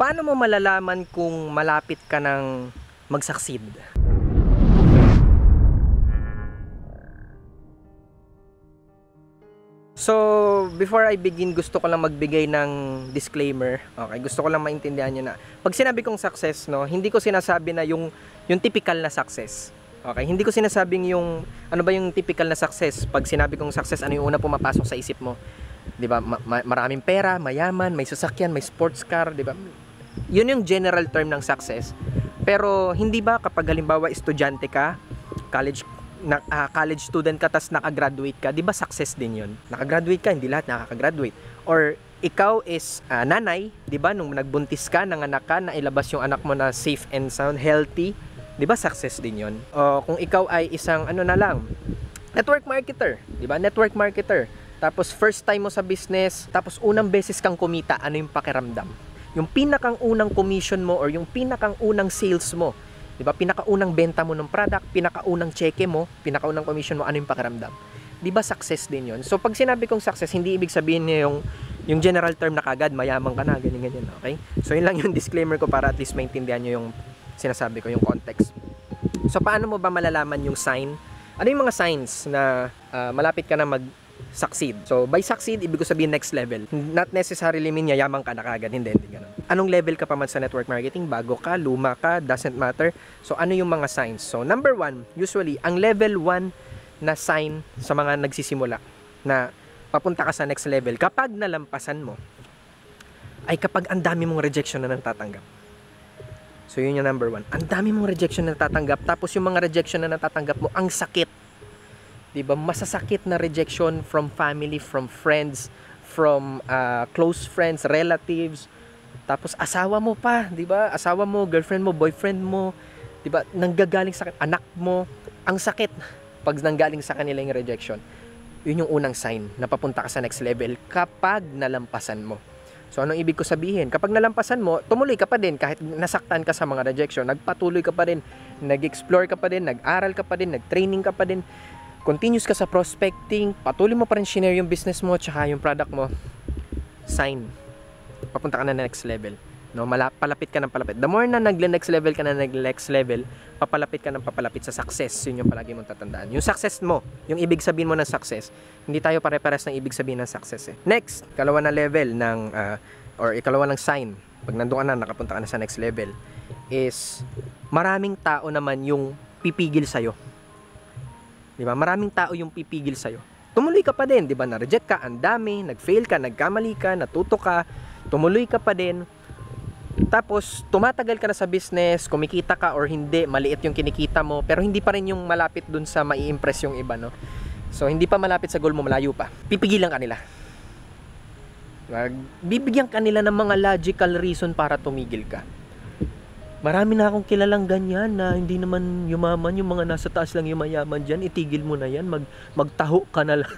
Paano mo malalaman kung malapit ka ng mag-succeed? So, before I begin, gusto ko lang magbigay ng disclaimer. Okay, gusto ko lang maintindihan nyo na. Pag sinabi kong success, no, hindi ko sinasabi na yung, yung typical na success. Okay, hindi ko sinasabing yung, ano ba yung typical na success? Pag sinabi kong success, ano yung una pumapasok sa isip mo? 'Di ba? Ma- maraming pera, mayaman, may sasakyan, may sports car, 'di ba? Yun yung general term ng success. Pero hindi ba kapag halimbawa estudyante ka, college na, ah, college student ka tas nakagraduate ka, 'di ba success din 'yun? Nakagraduate ka, hindi lahat nakakagraduate. Or ikaw is ah, nanay, 'di ba? Nung nagbuntis ka, nanganak ka, nailabas yung anak mo na safe and sound, healthy, 'di ba success din 'yon? O kung ikaw ay isang ano na lang, network marketer, 'di ba? Network marketer. Tapos first time mo sa business, tapos unang beses kang kumita, ano yung pakiramdam? Yung pinakang unang commission mo or yung pinakang unang sales mo, 'di ba? Pinakaunang benta mo ng product, pinakaunang cheque mo, pinakaunang commission mo, ano yung pakiramdam? 'Di ba success din 'yon? So pag sinabi kong success, hindi ibig sabihin niya yung yung general term na kagad, mayaman ka na, ganyan ganyan, okay? So yun lang yung disclaimer ko para at least maintindihan niyo yung sinasabi ko, yung context. So paano mo ba malalaman yung sign? Ano yung mga signs na ah, malapit ka na mag succeed. So, by succeed, ibig ko sabihin next level. Not necessarily mean yayaman ka na kagad. Hindi, hindi ganun. Anong level ka pa man sa network marketing? Bago ka, luma ka, doesn't matter. So, ano yung mga signs? So, number one, usually, ang level one na sign sa mga nagsisimula na papunta ka sa next level, kapag nalampasan mo, ay kapag ang dami mong rejection na natatanggap. So, yun yung number one. Ang dami mong rejection na natatanggap, tapos yung mga rejection na natatanggap mo, ang sakit 'di ba? Masasakit na rejection from family, from friends, from uh, close friends, relatives. Tapos asawa mo pa, 'di ba? Asawa mo, girlfriend mo, boyfriend mo, 'di ba? Nanggagaling sa anak mo. Ang sakit pag nanggaling sa kanila yung rejection. Yun yung unang sign na papunta ka sa next level kapag nalampasan mo. So anong ibig ko sabihin? Kapag nalampasan mo, tumuloy ka pa din kahit nasaktan ka sa mga rejection, nagpatuloy ka pa din, nag-explore ka pa din, nag-aral ka pa din, nag-training ka pa din, continuous ka sa prospecting, patuloy mo pa rin share yung business mo tsaka yung product mo, sign. Papunta ka na next level. No, Mala- palapit ka ng palapit. The more na nag-next level ka na nag-next level, papalapit ka ng papalapit sa success. Yun yung palagi mong tatandaan. Yung success mo, yung ibig sabihin mo ng success, hindi tayo pare-pares ng ibig sabihin ng success eh. Next, ikalawa na level ng, uh, or ikalawa ng sign, pag nandun ka na, nakapunta ka na sa next level, is maraming tao naman yung pipigil sa'yo. Di ba? Maraming tao yung pipigil sa'yo. Tumuloy ka pa din, di ba? Na-reject ka, ang dami, nag-fail ka, nagkamali ka, natuto ka, tumuloy ka pa din. Tapos, tumatagal ka na sa business, kumikita ka or hindi, maliit yung kinikita mo, pero hindi pa rin yung malapit dun sa mai-impress yung iba, no? So, hindi pa malapit sa goal mo, malayo pa. Pipigilan ka nila. Wag- Bibigyan ka nila ng mga logical reason para tumigil ka. Marami na akong kilalang ganyan na hindi naman yumaman, yung mga nasa taas lang yung mayaman dyan, itigil mo na yan, mag, magtaho ka na lang.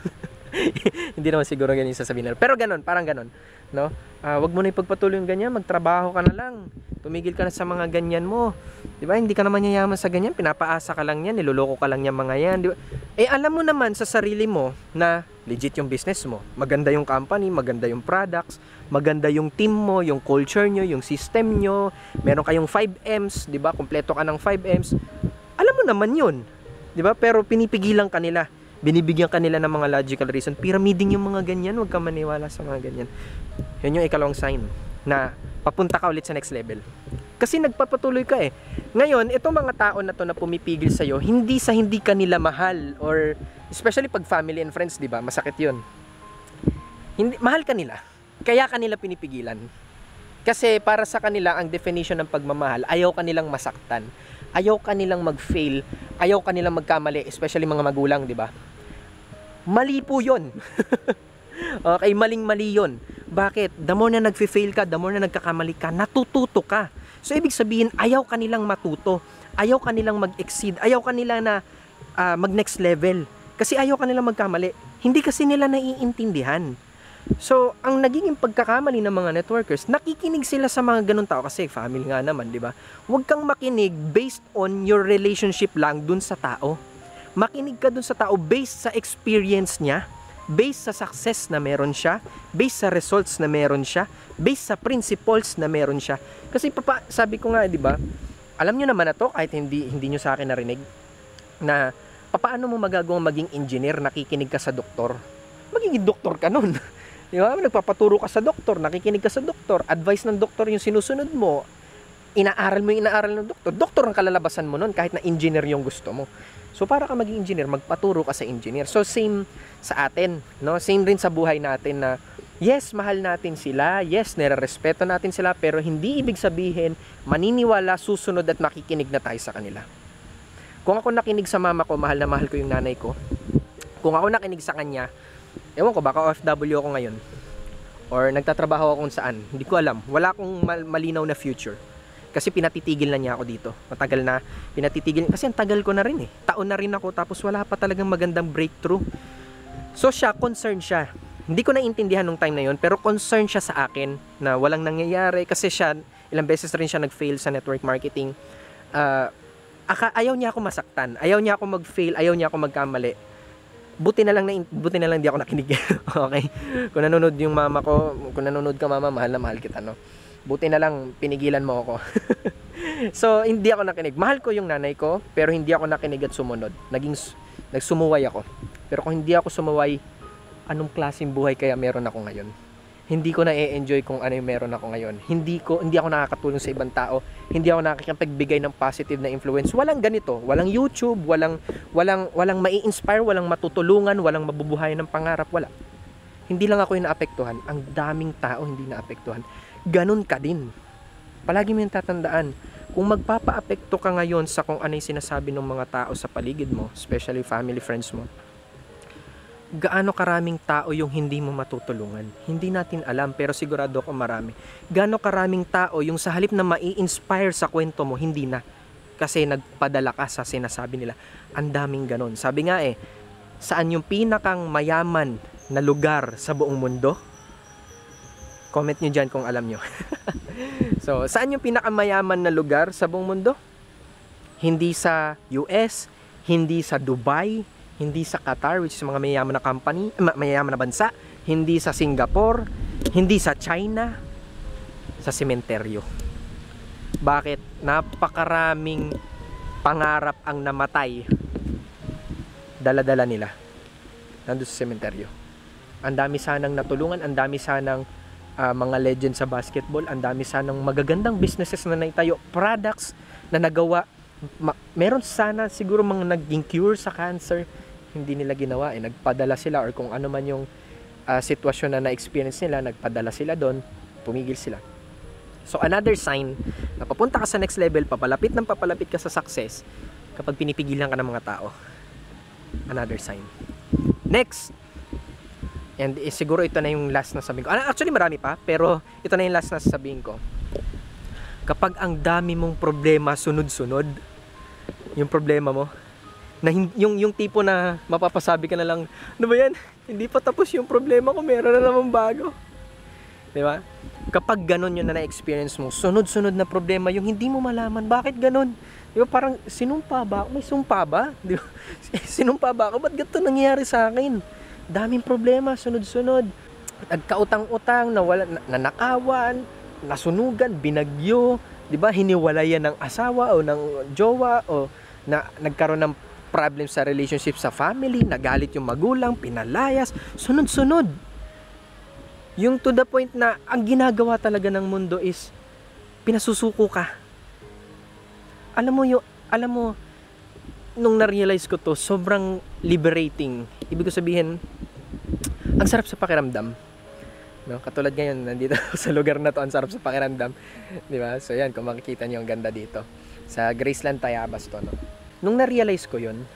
hindi naman siguro ganyan yung sasabihin nila. Pero ganon, parang ganon. No? Ah, wag mo na ipagpatuloy yung ganyan, magtrabaho ka na lang. Tumigil ka na sa mga ganyan mo. 'Di ba? Hindi ka naman yayaman sa ganyan, pinapaasa ka lang yan, niloloko ka lang yan mga yan, 'di ba? Eh alam mo naman sa sarili mo na legit yung business mo. Maganda yung company, maganda yung products, maganda yung team mo, yung culture nyo, yung system nyo. Meron kayong 5Ms, 'di ba? Kumpleto ka ng 5Ms. Alam mo naman 'yun. 'Di ba? Pero pinipigilan ka nila. Binibigyan ka nila ng mga logical reason. Pyramiding yung mga ganyan, huwag ka maniwala sa mga ganyan. Yun yung ikalawang sign na papunta ka ulit sa next level. Kasi nagpapatuloy ka eh. Ngayon, itong mga tao na to na pumipigil sa'yo, hindi sa hindi ka nila mahal or especially pag family and friends, di ba? Masakit yun. Hindi, mahal ka nila. Kaya kanila pinipigilan. Kasi para sa kanila, ang definition ng pagmamahal, ayaw kanilang masaktan. Ayaw kanilang mag-fail. Ayaw kanilang magkamali, especially mga magulang, di ba? Mali po yun. okay, maling-mali yun. Bakit? The more na nag-fail ka, the more na nagkakamali ka, natututo ka. So, ibig sabihin, ayaw kanilang matuto. Ayaw kanilang mag-exceed. Ayaw kanila na ah, mag-next level. Kasi ayaw kanilang magkamali. Hindi kasi nila naiintindihan. So, ang nagiging pagkakamali ng mga networkers, nakikinig sila sa mga ganun tao kasi family nga naman, di ba? Huwag kang makinig based on your relationship lang dun sa tao. Makinig ka dun sa tao based sa experience niya based sa success na meron siya, based sa results na meron siya, based sa principles na meron siya. Kasi papa, sabi ko nga, 'di ba? Alam niyo naman na to kahit hindi hindi niyo sa akin narinig na paano mo magagawang maging engineer nakikinig ka sa doktor? Magiging doktor ka nun. Di ba? Nagpapaturo ka sa doktor, nakikinig ka sa doktor, advice ng doktor yung sinusunod mo, inaaral mo yung inaaral ng doktor. Doktor ang kalalabasan mo nun kahit na engineer yung gusto mo. So para ka maging engineer, magpaturo ka sa engineer. So same sa atin, no? Same rin sa buhay natin na yes, mahal natin sila, yes, nire-respeto natin sila, pero hindi ibig sabihin maniniwala, susunod at makikinig na tayo sa kanila. Kung ako nakinig sa mama ko, mahal na mahal ko yung nanay ko. Kung ako nakinig sa kanya, ewan ko, baka OFW ako ngayon. Or nagtatrabaho ako kung saan. Hindi ko alam. Wala akong malinaw na future. Kasi pinatitigil na niya ako dito. Matagal na pinatitigil. Kasi ang tagal ko na rin eh. Taon na rin ako tapos wala pa talagang magandang breakthrough. So siya, concerned siya. Hindi ko naintindihan nung time na yon pero concerned siya sa akin na walang nangyayari kasi siya, ilang beses rin siya nag-fail sa network marketing. Uh, ayaw niya ako masaktan. Ayaw niya ako mag-fail. Ayaw niya ako magkamali. Buti na lang na buti na lang di ako nakinig. okay? Kung nanonood yung mama ko, kung nanonood ka mama, mahal na mahal kita, no? Buti na lang pinigilan mo ako. so, hindi ako nakinig. Mahal ko yung nanay ko, pero hindi ako nakinig at sumunod. Naging nagsumuway ako. Pero kung hindi ako sumuway, anong klaseng buhay kaya meron ako ngayon? Hindi ko na e-enjoy kung ano yung meron ako ngayon. Hindi ko hindi ako nakakatulong sa ibang tao. Hindi ako nakakapagbigay ng positive na influence. Walang ganito, walang YouTube, walang walang walang mai-inspire, walang matutulungan, walang mabubuhay ng pangarap, wala. Hindi lang ako yung naapektuhan, ang daming tao hindi naapektuhan ganun ka din. Palagi mo yung tatandaan, kung magpapaapekto ka ngayon sa kung ano yung sinasabi ng mga tao sa paligid mo, especially family, friends mo, gaano karaming tao yung hindi mo matutulungan. Hindi natin alam, pero sigurado ako marami. Gaano karaming tao yung sa halip na mai-inspire sa kwento mo, hindi na. Kasi nagpadala ka sa sinasabi nila. Ang daming ganon. Sabi nga eh, saan yung pinakang mayaman na lugar sa buong mundo? Comment nyo dyan kung alam nyo. so, saan yung pinakamayaman na lugar sa buong mundo? Hindi sa US, hindi sa Dubai, hindi sa Qatar, which is mga mayayaman na company, mayayaman na bansa, hindi sa Singapore, hindi sa China, sa sementeryo. Bakit? Napakaraming pangarap ang namatay. Dala-dala nila. Nandun sa sementeryo. Ang dami sanang natulungan, ang dami sanang uh, mga legend sa basketball, ang dami sanang magagandang businesses na naitayo, products na nagawa. Ma- meron sana siguro mga naging cure sa cancer, hindi nila ginawa eh. Nagpadala sila or kung ano man yung uh, sitwasyon na na-experience nila, nagpadala sila doon, pumigil sila. So another sign na papunta ka sa next level, papalapit ng papalapit ka sa success kapag pinipigilan ka ng mga tao. Another sign. Next, And eh, siguro ito na yung last na sabihin ko. Ah, actually marami pa, pero ito na yung last na sabihin ko. Kapag ang dami mong problema sunod-sunod, yung problema mo, na yung yung tipo na mapapasabi ka na lang, ano ba yan? Hindi pa tapos yung problema ko, meron na naman bago. 'Di ba? Kapag ganun yun na na-experience mo, sunod-sunod na problema, yung hindi mo malaman, bakit ganun? Di ba parang sinumpa ba? May sumpa ba? Di ba? sinumpa ba ako? Ba't ganito nangyayari sa akin? Daming problema sunod-sunod. Nagkautang-utang, nawala, nanakawan, nasunugan, binagyo, 'di ba? Hiniwalayan ng asawa o ng jowa o na nagkaroon ng problem sa relationship sa family, nagalit yung magulang, pinalayas, sunod-sunod. Yung to the point na ang ginagawa talaga ng mundo is pinasusuko ka. Alam mo yung alam mo nung na-realize ko to, sobrang liberating. Ibig ko sabihin, ang sarap sa pakiramdam. No? Katulad ngayon, nandito sa lugar na to, ang sarap sa pakiramdam. Di ba? So yan, kung makikita niyo ang ganda dito. Sa Graceland, Tayabas to. No? Nung na-realize ko yun,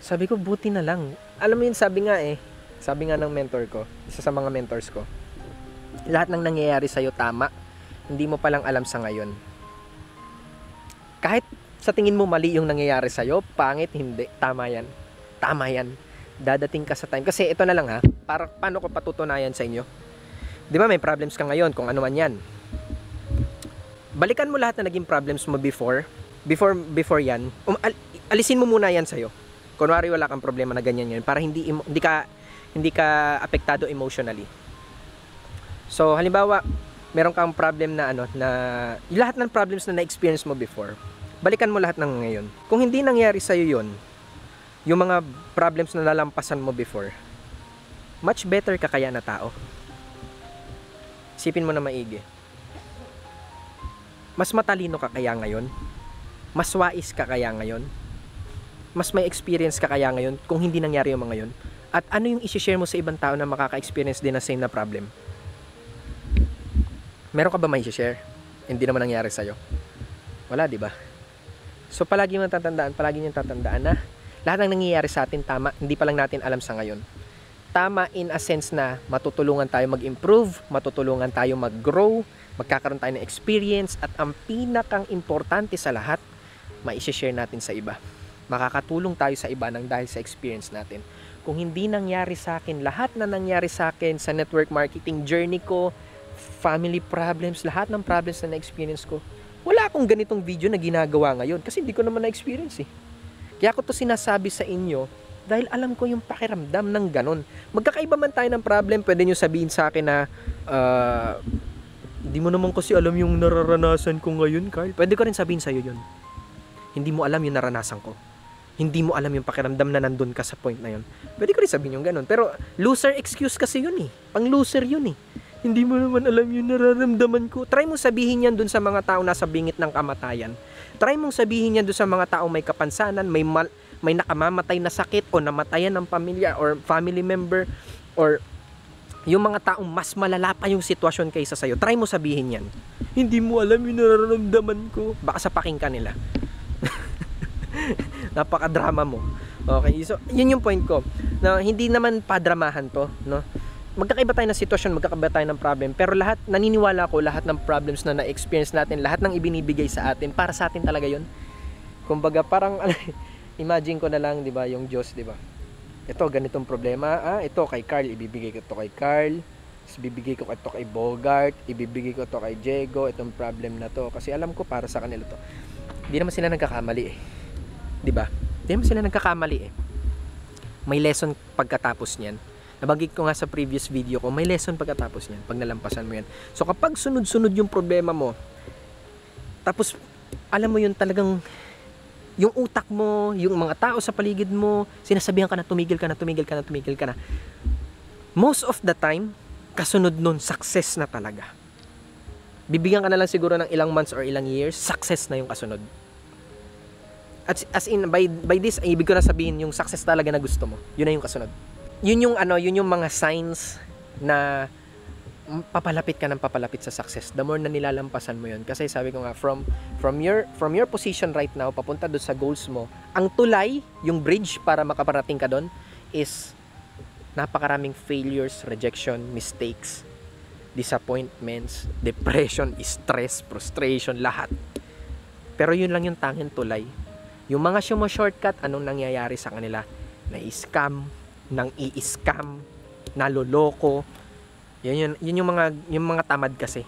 sabi ko, buti na lang. Alam mo yun, sabi nga eh, sabi nga ng mentor ko, isa sa mga mentors ko, lahat ng nangyayari sa'yo tama, hindi mo palang alam sa ngayon. Kahit sa tingin mo mali yung nangyayari sa'yo, pangit, hindi. Tama yan. Tama yan. Dadating ka sa time. Kasi ito na lang ha, para paano ko patutunayan sa inyo. Di ba may problems ka ngayon, kung ano man yan. Balikan mo lahat na naging problems mo before. Before, before yan. Um, al- alisin mo muna yan sa'yo. Kunwari wala kang problema na ganyan yun para hindi hindi ka hindi ka apektado emotionally. So, halimbawa, meron kang problem na ano na lahat ng problems na na-experience mo before, balikan mo lahat ng ngayon. Kung hindi nangyari sa yon, yung mga problems na nalampasan mo before, much better ka kaya na tao. Isipin mo na maigi. Mas matalino ka kaya ngayon? Mas wais ka kaya ngayon? Mas may experience ka kaya ngayon kung hindi nangyari yung mga yun? At ano yung isi-share mo sa ibang tao na makaka-experience din ng same na problem? Meron ka ba may share Hindi naman nangyari sa'yo. Wala, di ba? So, palagi mo tatandaan, palagi nyo tatandaan na lahat ng nangyayari sa atin tama, hindi pa lang natin alam sa ngayon. Tama in a sense na matutulungan tayo mag-improve, matutulungan tayo mag-grow, magkakaroon tayo ng experience, at ang pinakang importante sa lahat, ma-share natin sa iba. Makakatulong tayo sa iba ng dahil sa experience natin. Kung hindi nangyari sa akin, lahat na nangyari sa akin sa network marketing journey ko, family problems, lahat ng problems na na-experience ko, wala akong ganitong video na ginagawa ngayon kasi hindi ko naman na-experience eh. Kaya ako to sinasabi sa inyo dahil alam ko yung pakiramdam ng ganon. Magkakaiba man tayo ng problem, pwede nyo sabihin sa akin na uh, hindi mo naman kasi alam yung nararanasan ko ngayon, Carl. Pwede ko rin sabihin sa'yo yun. Hindi mo alam yung naranasan ko hindi mo alam yung pakiramdam na nandun ka sa point na yun. Pwede ko rin sabihin yung ganun. Pero loser excuse kasi yun eh. Pang loser yun eh. Hindi mo naman alam yung nararamdaman ko. Try mo sabihin yan dun sa mga tao nasa bingit ng kamatayan. Try mong sabihin yan dun sa mga tao may kapansanan, may mal, may nakamamatay na sakit o namatayan ng pamilya or family member or yung mga taong mas malala pa yung sitwasyon kaysa sa'yo. Try mo sabihin yan. Hindi mo alam yung nararamdaman ko. Baka sa pakinggan nila. napaka-drama mo. Okay, so yun yung point ko. Na hindi naman padramahan to, no? Magkakaiba tayo ng sitwasyon, magkakaiba tayo ng problem, pero lahat naniniwala ko lahat ng problems na na-experience natin, lahat ng ibinibigay sa atin, para sa atin talaga 'yon. Kumbaga parang imagine ko na lang, 'di ba, yung Diyos, 'di ba? Ito ganitong problema, ah, ito kay Carl, ibibigay ko to kay Carl. Tapos bibigay ko ito kay Bogart, ibibigay ko to kay Diego, itong problem na to kasi alam ko para sa kanila to. Hindi naman sila nagkakamali eh. 'Di ba? Hindi naman sila nagkakamali eh. May lesson pagkatapos niyan. Nabanggit ko nga sa previous video ko, may lesson pagkatapos niyan pag nalampasan mo yan. So kapag sunod-sunod yung problema mo, tapos alam mo yun talagang yung utak mo, yung mga tao sa paligid mo, sinasabihan ka na tumigil ka na, tumigil ka na, tumigil ka na. Most of the time, kasunod nun, success na talaga. Bibigyan ka na lang siguro ng ilang months or ilang years, success na yung kasunod. At as in by by this ibig ko na sabihin yung success talaga na gusto mo. Yun na yung kasunod. Yun yung ano, yun yung mga signs na papalapit ka ng papalapit sa success. The more na nilalampasan mo yun. Kasi sabi ko nga from from your from your position right now papunta doon sa goals mo, ang tulay, yung bridge para makaparating ka doon is napakaraming failures, rejection, mistakes, disappointments, depression, stress, frustration, lahat. Pero yun lang yung tanging tulay yung mga sumo-shortcut, anong nangyayari sa kanila? Na-scam, nang i-scam, naloloko. Yan yun, yun yung mga yung mga tamad kasi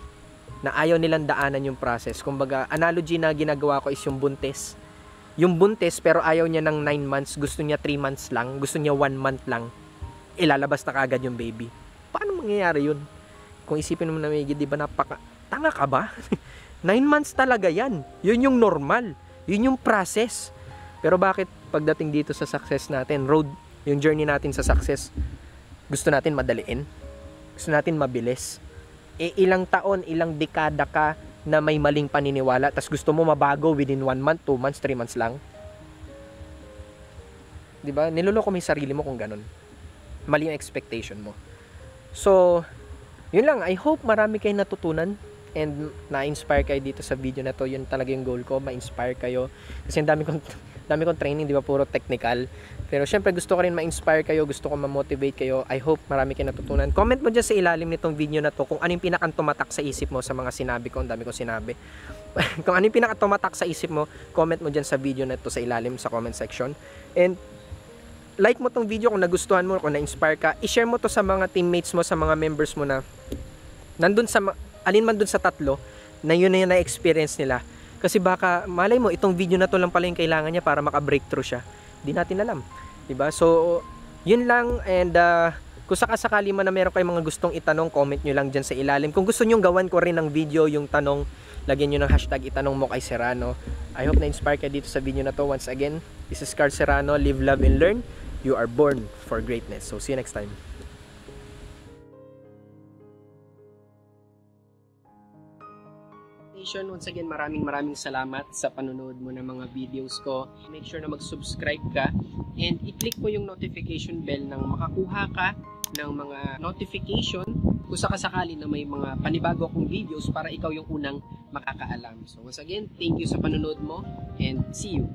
na ayaw nilang daanan yung process. Kumbaga, analogy na ginagawa ko is yung buntis. Yung buntis pero ayaw niya ng 9 months, gusto niya 3 months lang, gusto niya 1 month lang. Ilalabas na kagad yung baby. Paano mangyayari yun? Kung isipin mo na may di ba napaka tanga ka ba? 9 months talaga yan. Yun yung normal yun yung process. Pero bakit pagdating dito sa success natin, road, yung journey natin sa success, gusto natin madaliin? Gusto natin mabilis? E ilang taon, ilang dekada ka na may maling paniniwala, tapos gusto mo mabago within 1 month, 2 months, 3 months lang? 'Di ba? Niloloko mo 'yung sarili mo kung ganun. Mali yung expectation mo. So, yun lang. I hope marami kayong natutunan and na-inspire kayo dito sa video na to yun talaga yung goal ko ma-inspire kayo kasi dami kong dami kong training di ba? Puro technical. Pero syempre gusto ko rin ma-inspire kayo gusto ko ma-motivate kayo. I hope marami kayo natutunan. Comment mo dyan sa ilalim nitong video na to kung ano yung pinakang tumatak sa isip mo sa mga sinabi ko. Ang dami kong sinabi. Kung ano yung pinaka tumatak sa isip mo comment mo dyan sa video na to sa ilalim sa comment section. And like mo tong video kung nagustuhan mo kung na-inspire ka i-share mo to sa mga teammates mo sa mga members mo na nandun sa alin man dun sa tatlo, na yun na yun na experience nila. Kasi baka, malay mo, itong video na to lang pala yung kailangan niya para maka-breakthrough siya. Di natin alam. 'Di ba? So, yun lang and uh, kung sakasakali man na meron kayong mga gustong itanong, comment nyo lang dyan sa ilalim. Kung gusto nyo gawan ko rin ng video yung tanong, lagyan nyo ng hashtag itanong mo kay Serrano. I hope na-inspire ka dito sa video na to. Once again, this is Carl Serrano. Live, love, and learn. You are born for greatness. So, see you next time. Nation, once again, maraming maraming salamat sa panonood mo ng mga videos ko. Make sure na mag-subscribe ka and i-click mo yung notification bell nang makakuha ka ng mga notification kung sakasakali na may mga panibago akong videos para ikaw yung unang makakaalam. So once again, thank you sa panonood mo and see you.